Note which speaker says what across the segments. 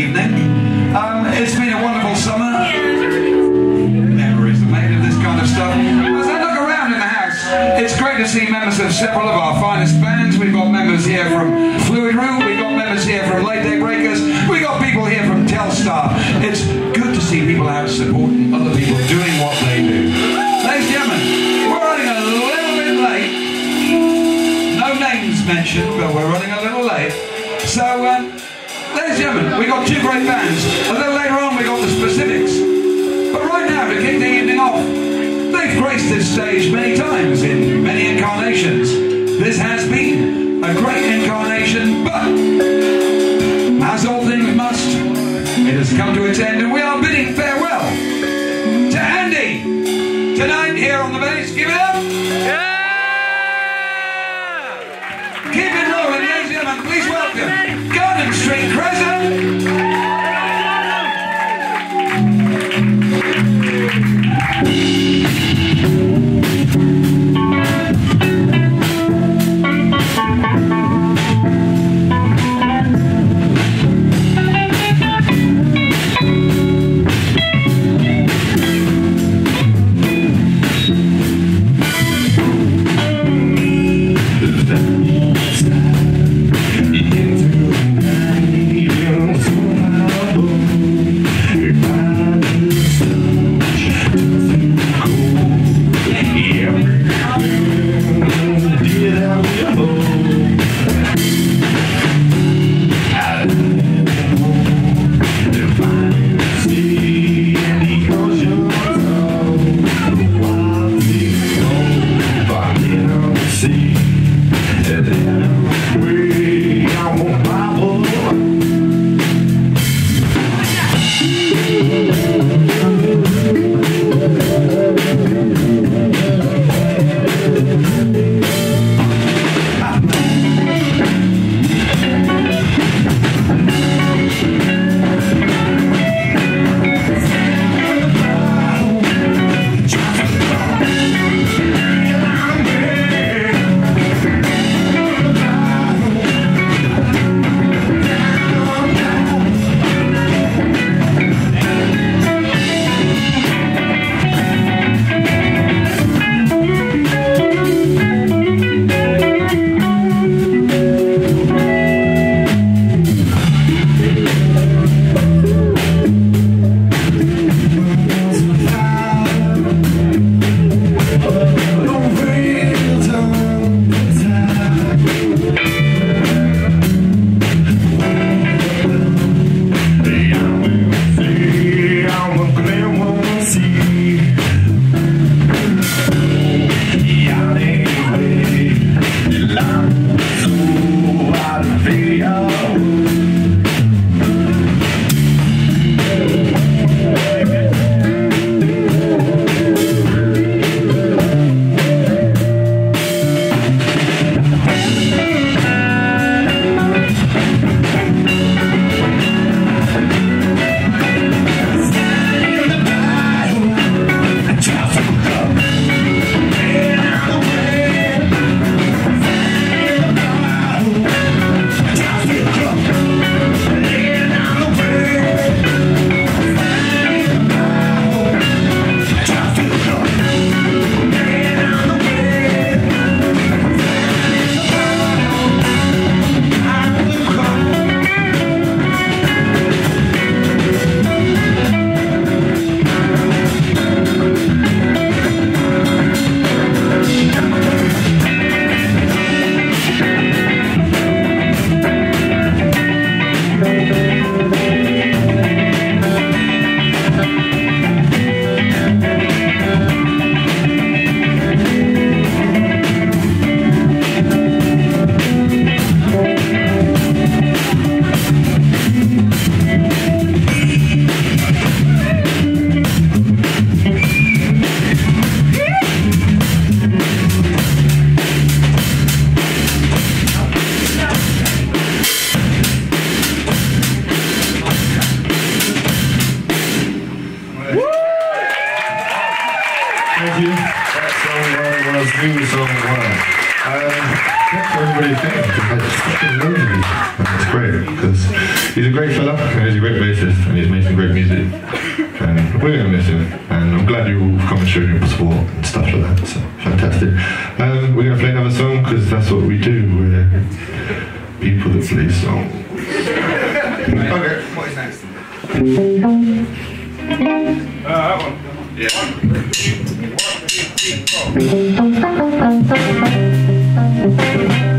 Speaker 1: evening. Um, it's been a wonderful summer. Memories are made of this kind of stuff. As I look around in the house, it's great to see members of several of our finest bands. We've got members here from Fluid Room, we've got members here from Late Day Breakers, we've got people here from Telstar. It's good to see people out supporting other people doing what they do. Ladies and gentlemen, we're running a little bit late. No names mentioned, but we're running a little late. So, um, ladies and gentlemen, we've got two great bands. A little later on, we've got the Specifics. But right now, to kick the evening off, they've graced this stage many times in many incarnations. This has been a great incarnation, but as all things must, it has come to its end, and we are bidding farewell to Andy tonight here on the bass. Give it up. Keep it rolling, ladies and gentlemen. Please welcome Garden Street. That's what everybody's saying. Like, fucking loads. And it's great because he's a great fella and he's a great bassist and he's making great music. And we're gonna miss him. And I'm glad you all come and show him support and stuff like that. So fantastic. Um, we're gonna play another song because that's what we do. We're people that play songs. Okay.
Speaker 2: What is next?
Speaker 1: Ah, that one. obligatory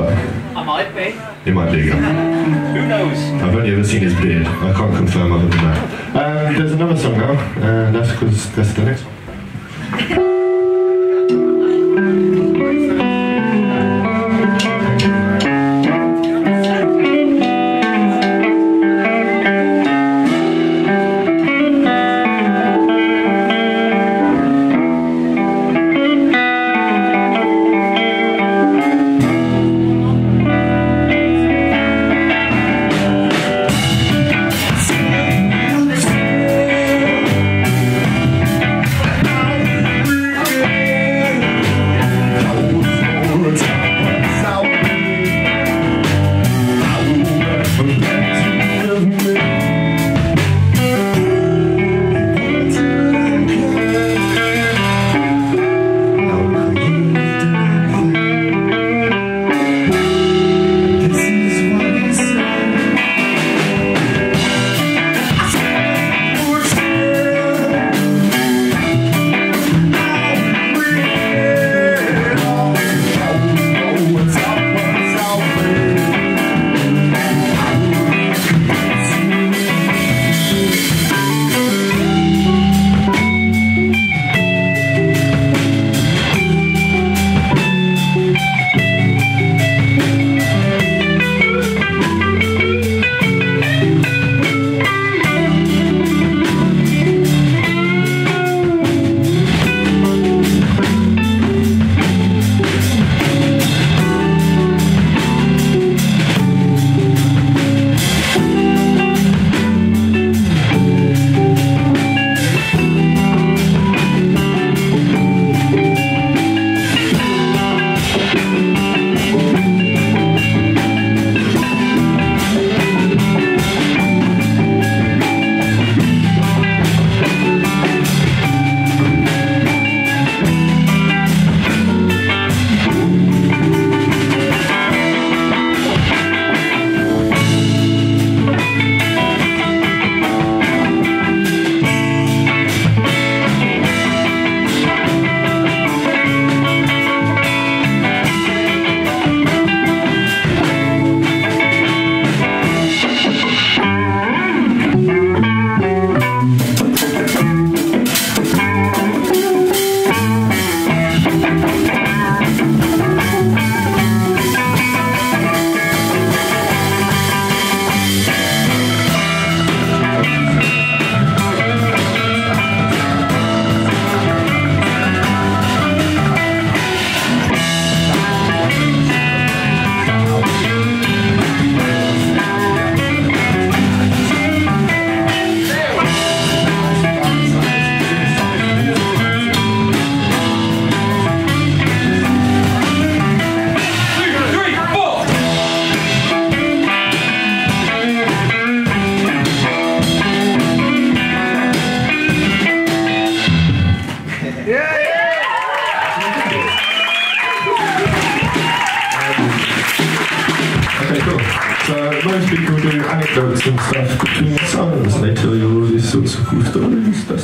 Speaker 3: I might be.
Speaker 1: it might be a girl.
Speaker 3: Who knows?
Speaker 1: I've only ever seen his beard. I can't confirm other than that. Um, there's another song now, and that's because that's the next one.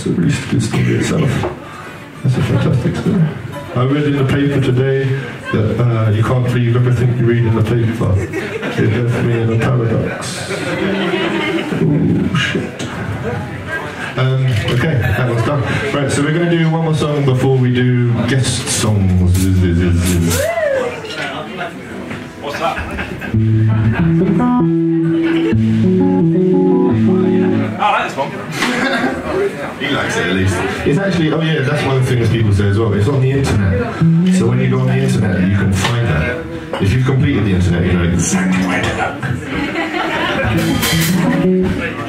Speaker 1: A really good story itself. That's a fantastic story. I read in the paper today that uh, you can't believe everything you read in the paper. It left me in a paradox. Ooh, shit. Um, okay, that one's done. Right, so we're going to do one more song before we do guest songs.
Speaker 3: What's that?
Speaker 1: He likes it at least. It's actually, oh yeah, that's one of the things people say as well. It's on the internet. So when you go on the internet, you can find that. If you've completed the internet, you know exactly where to look.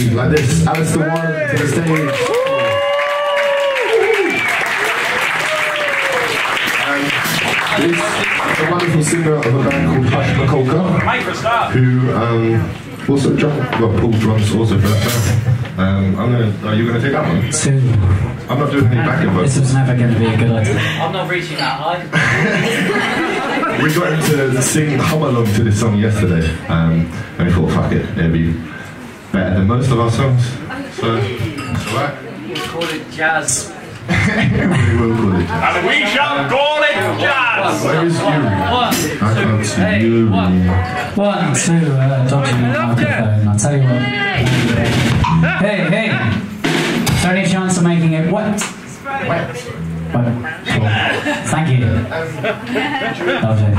Speaker 1: Welcome loudly, like this, Alistair Warren to the stage? Um, he's a wonderful singer of a band called Hush McCulker
Speaker 3: Mate, for a start.
Speaker 1: who um, also drum, well, Paul drums also for that band. Um, I'm gonna, are you gonna take that one?
Speaker 4: Soon.
Speaker 1: I'm not doing any backing
Speaker 4: This
Speaker 1: vocals.
Speaker 4: was never going to be a good idea.
Speaker 3: I'm not reaching that high.
Speaker 1: We got him to, to sing hum along to this song yesterday, um, and we thought, fuck it, it'd be better than most of our songs. So, it's alright.
Speaker 3: Call it jazz.
Speaker 1: we will call it. jazz.
Speaker 3: And we shall call it jazz.
Speaker 1: Where is Yuri?
Speaker 3: One,
Speaker 1: I can't see
Speaker 3: hey,
Speaker 1: Yuri.
Speaker 3: one.
Speaker 4: One, two, uh, dodging the microphone. I'll tell you what. Hey, hey, there any chance of making it wet? Wet. Cool. Thank you. Lovely.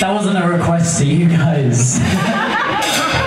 Speaker 4: That wasn't a request to you guys.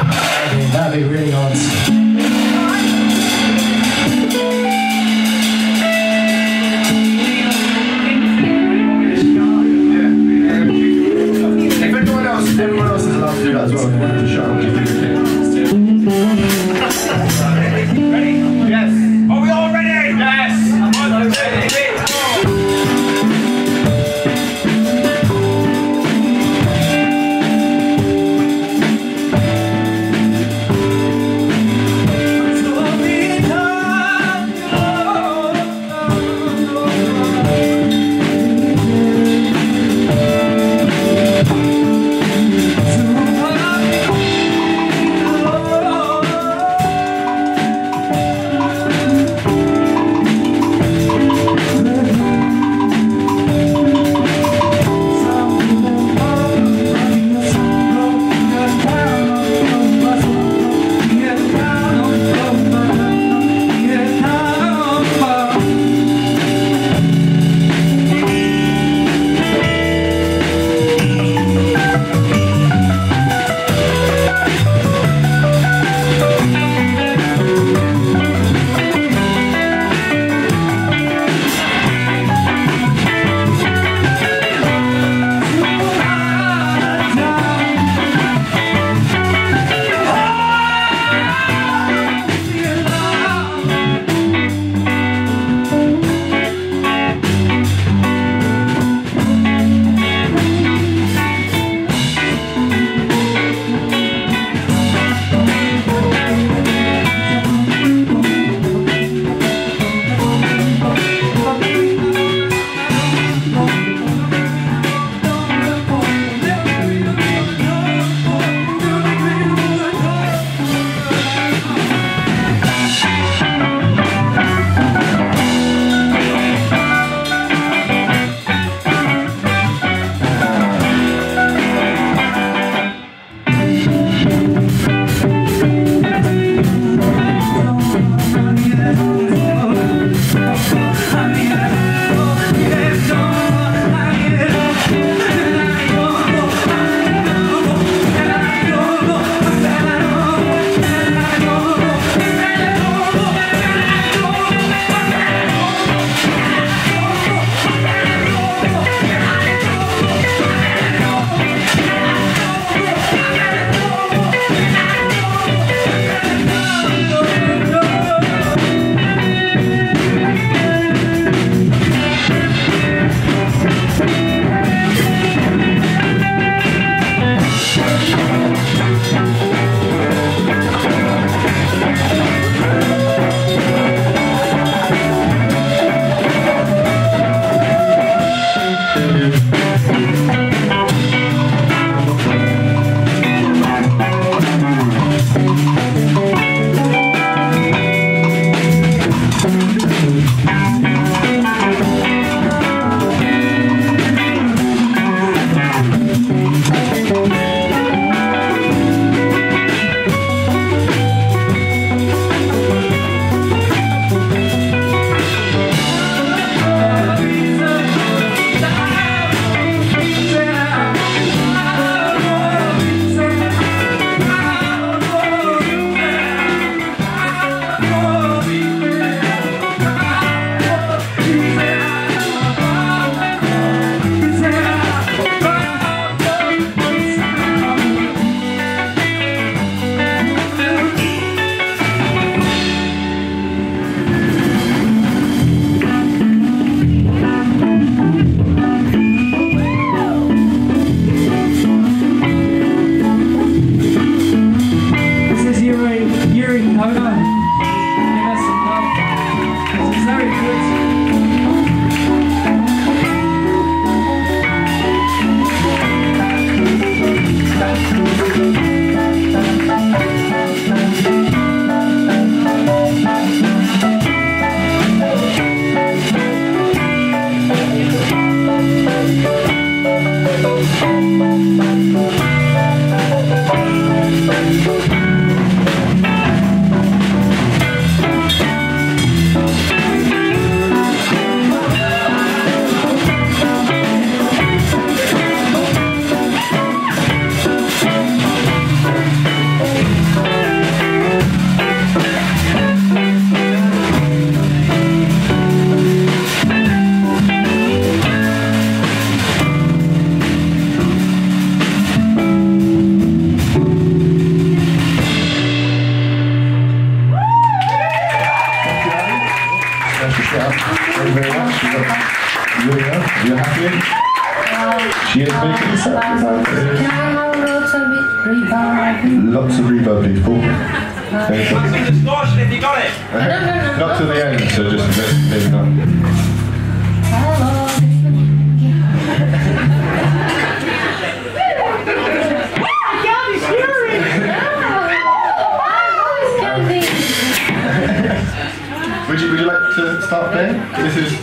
Speaker 1: Would you, would you like to start there? This is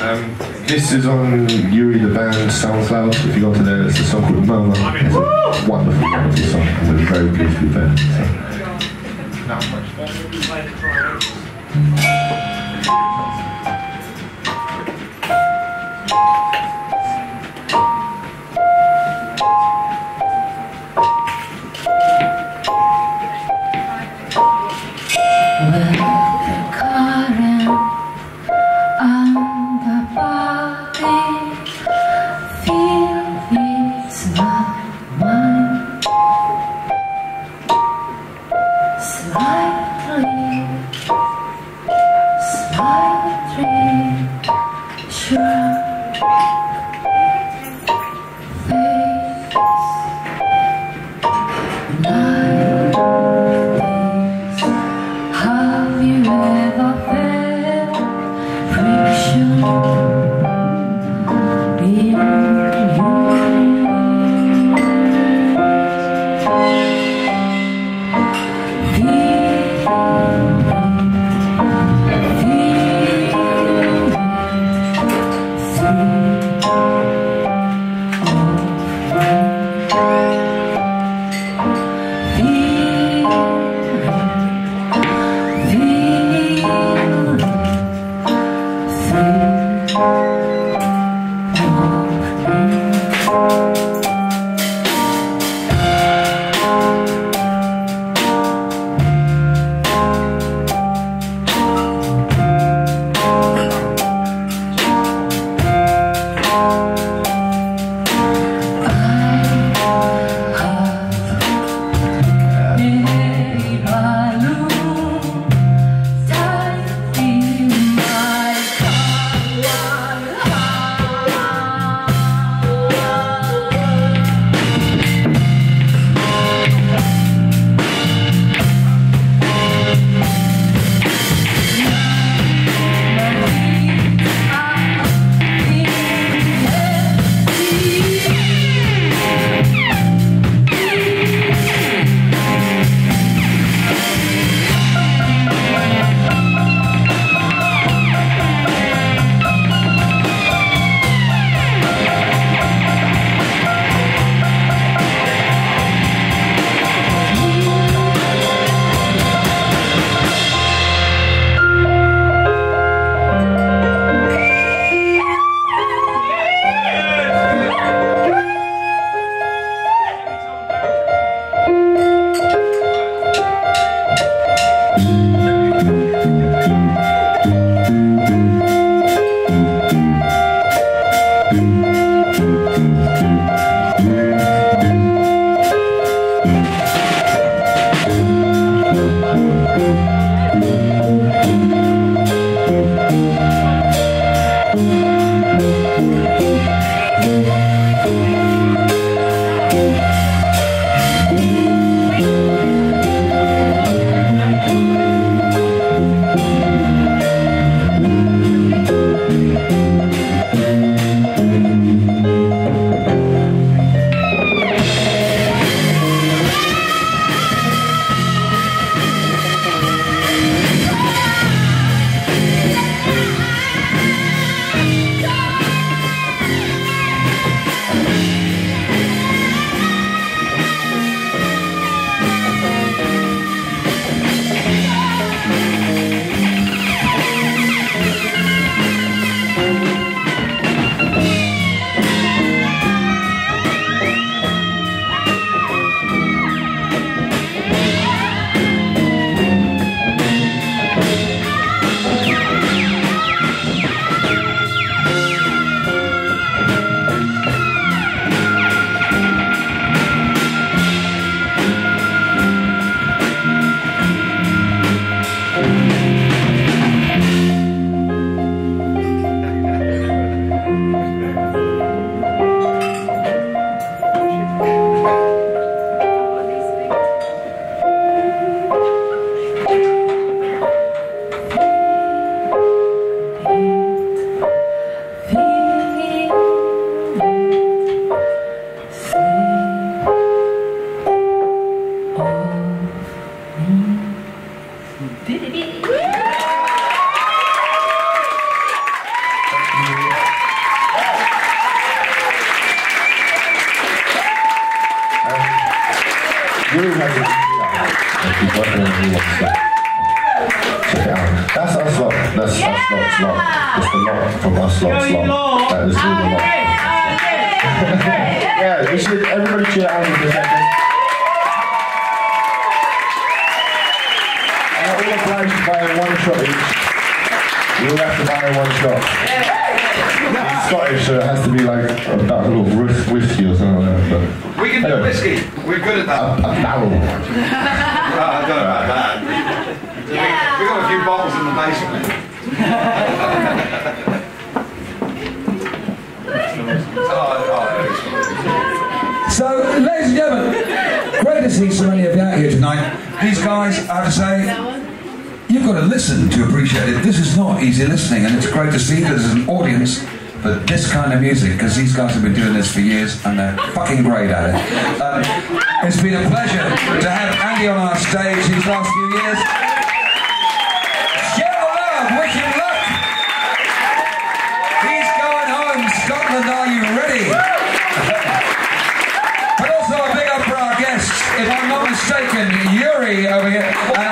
Speaker 1: um, this is on Yuri the band SoundCloud. If you go to there, it's a song called Murmur. It's a wonderful, wonderful song. and It's very beautifully played. So.
Speaker 5: Have
Speaker 2: see so many of you out here tonight. These guys, I have to say, you've got to listen to appreciate it. This is not easy listening, and it's great to see there's an audience for this kind of music because these guys have been doing this for years and they're fucking great at it. Um, it's been a pleasure to have Andy on our stage these last few years. you over here.